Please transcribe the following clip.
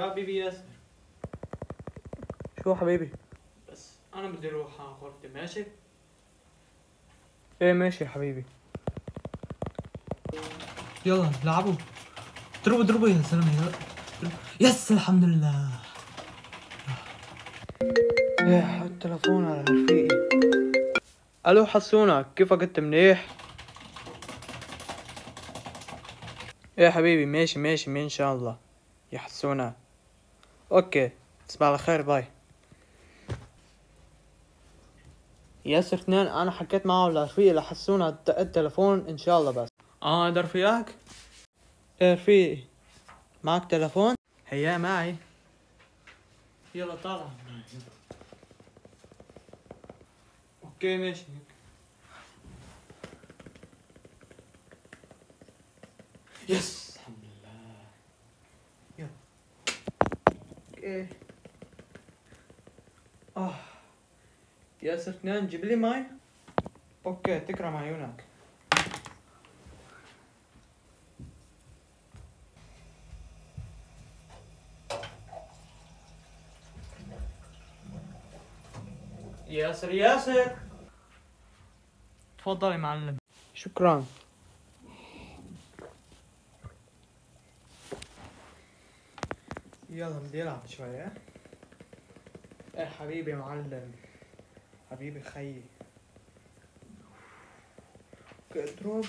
شو حبيبي ياسر؟ شو حبيبي؟ بس أنا بدي أروح على غرفتي ماشي؟ إيه ماشي يا حبيبي. يلا لعبوا. اضربوا اضربوا يا زلمه يلا. يس الحمد لله. إيه التلفون على رفيقي. ألو حسونة كيفك أنت منيح؟ إيه حبيبي ماشي ماشي إن شاء الله. يا حسونة. Okay تصبح على خير. Bye ياسر اثنين أنا حكيت معه لرفيقي لحسونة الت- التلفون إن شاء الله بس. آه هذا رفيقك إيه رفيقي معك تلفون؟ هيا معي. يلا طالع. Okay ماشي. يس الحمد لله يلا أوكي آه ياسر اثنين جيب لي ماي أوكي تكرم عيونك ياسر ياسر تفضل يا معلم شكرا يلا بدي العب شوية. إيه حبيبي معلم. حبيبي خيي. اضرب